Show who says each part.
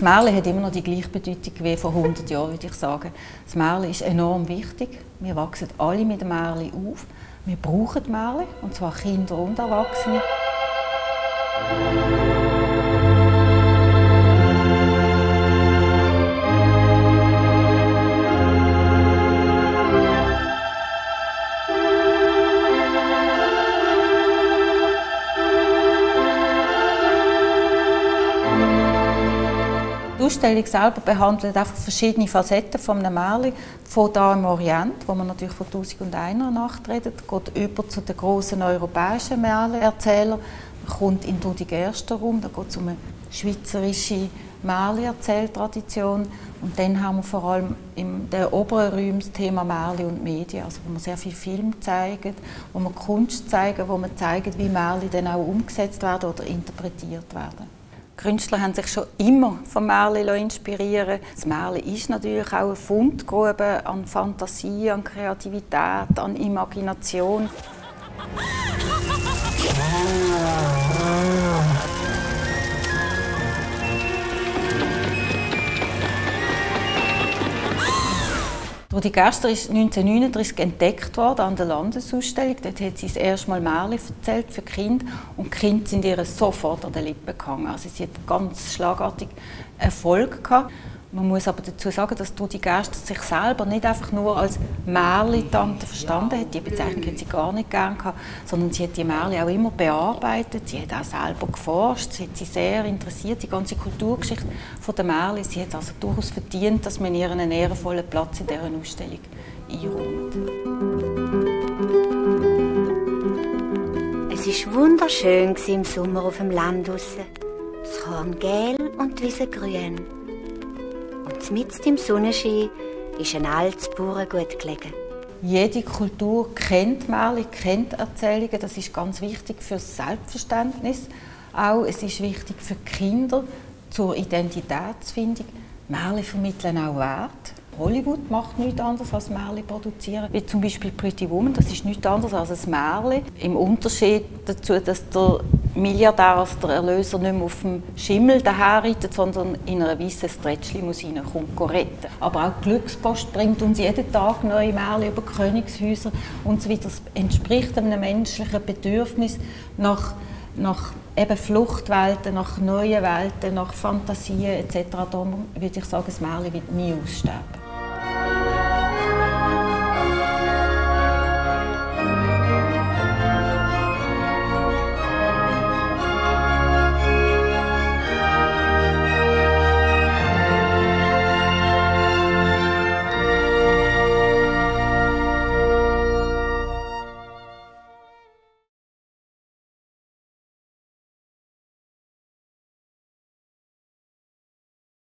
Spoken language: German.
Speaker 1: Das Märchen hat immer noch die gleiche Bedeutung wie vor 100 Jahren, würde ich sagen. Das Märchen ist enorm wichtig. Wir wachsen alle mit dem Märchen auf. Wir brauchen Märchen, und zwar Kinder und Erwachsene. Ausstellung selber behandelt einfach verschiedene Facetten von einem Märchen. Von da im Orient, wo man natürlich von «Tausend und einer Nacht redet, geht über zu den grossen europäischen Märchenerzählern. Man kommt in Rudi Gerster rum, da geht es um eine schweizerische Märchenerzähltradition. Und dann haben wir vor allem in den oberen Räumen das Thema Märchen und Medien, also wo wir sehr viel Film zeigen, wo wir Kunst zeigen, wo wir zeigen, wie Märchen dann auch umgesetzt werden oder interpretiert werden. Künstler haben sich schon immer vom Märchen inspirieren Das Märchen ist natürlich auch eine Fundgrube an Fantasie, an Kreativität, an Imagination. Rudi Gerster ist 1939 entdeckt worden an der Landesausstellung. Dort hat sie das erste Mal Märchen erzählt für Kinder und die Kinder sind ihr sofort an den Lippen gehangen. Also sie hat ganz schlagartig Erfolg gehabt. Man muss aber dazu sagen, dass Trudi Gerster sich selber nicht einfach nur als Märli-Tante verstanden hat. Die Bezeichnung hat sie gar nicht gern gehabt, sondern sie hat die Märli auch immer bearbeitet. Sie hat auch selber geforscht. Sie hat sie sehr interessiert, die ganze Kulturgeschichte der Märli. Sie hat also durchaus verdient, dass man ihr einen ehrenvollen Platz in dieser Ausstellung einräumt.
Speaker 2: Es war wunderschön im Sommer auf dem Land draussen. Das Korn gelb und die Wiese grün. Mitten im Sonnenschein ist ein altes Bauerngut gelegen.
Speaker 1: Jede Kultur kennt Märchen, kennt Erzählungen. Das ist ganz wichtig für das Selbstverständnis. Auch es ist wichtig für Kinder zur Identitätsfindung. Märchen vermitteln auch Wert. Hollywood macht nichts anderes als Märchen produzieren. Wie zum Beispiel Pretty Woman, das ist nichts anderes als ein Märchen. Im Unterschied dazu, dass der Milliardär als der Erlöser nicht mehr auf dem Schimmel daherreitet, sondern in einer weißen Stretchlimousine kommt. Aber auch die Glückspost bringt uns jeden Tag neue Märchen über Königshäuser und so weiter. Das entspricht einem menschlichen Bedürfnis nach, nach eben Fluchtwelten, nach neuen Welten, nach Fantasien etc. Darum würde ich sagen, das Märchen wird nie aussterben.